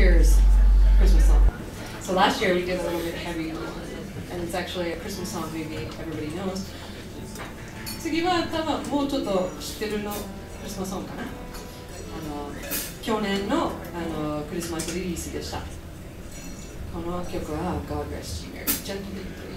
year's Christmas song. So last year we did a little bit heavy one, and it's actually a Christmas song maybe everybody knows. 次は多分もうちょっと知ってるのクリスマスソングかなあの去年のあのクリスマスリリースでしたこの曲は God Rest You Merry Gentlemen